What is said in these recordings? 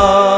Oh.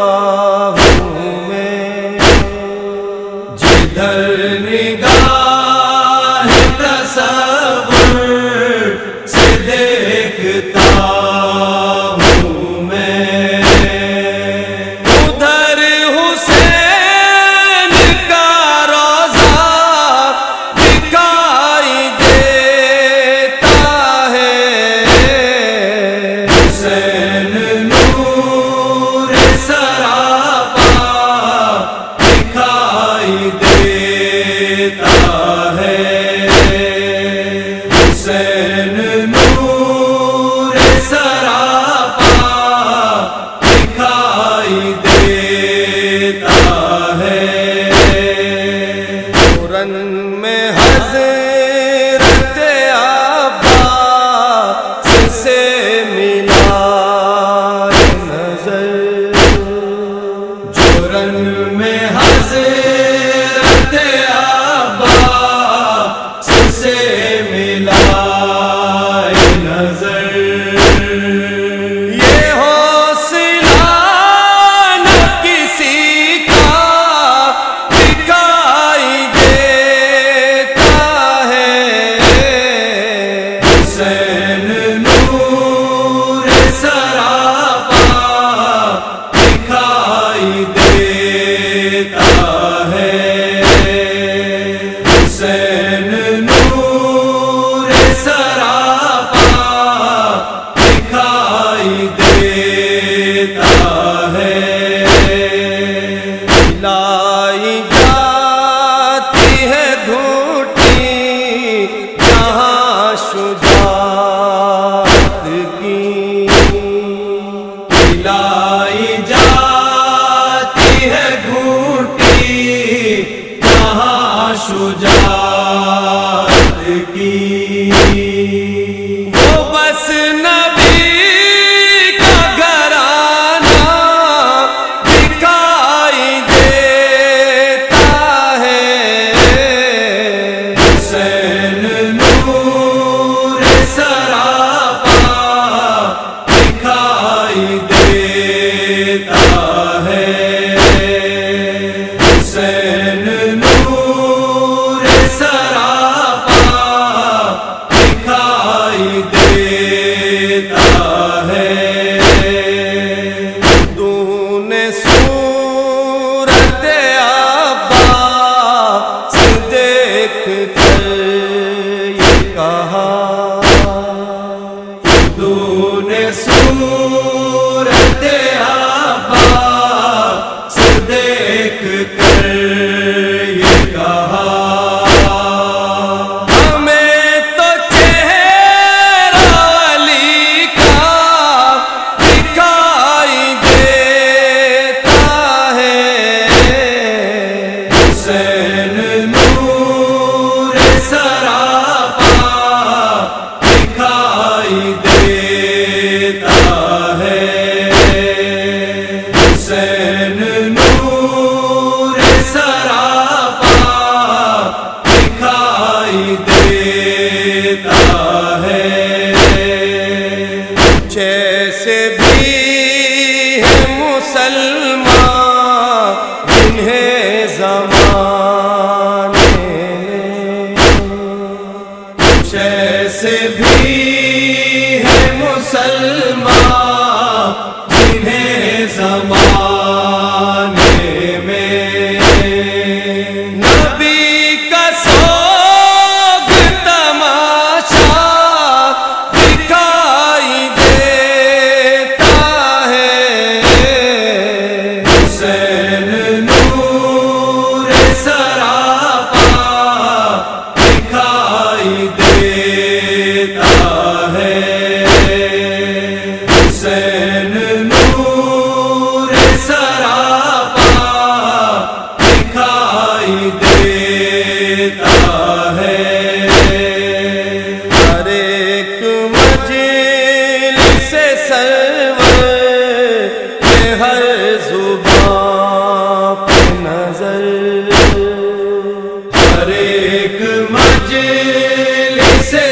قرآن میں حضرت زمانے جیسے بھی ہے مسلمان جنہیں زمانے میں نبی